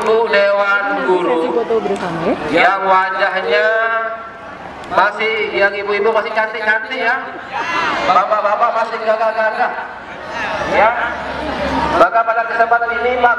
Ibu Dewan Guru. yang wajahnya masih yang ibu-ibu masih cantik-cantik ya. Bapak-bapak masih gagah-gagah. Ya. Maka pada kesempatan ini Pak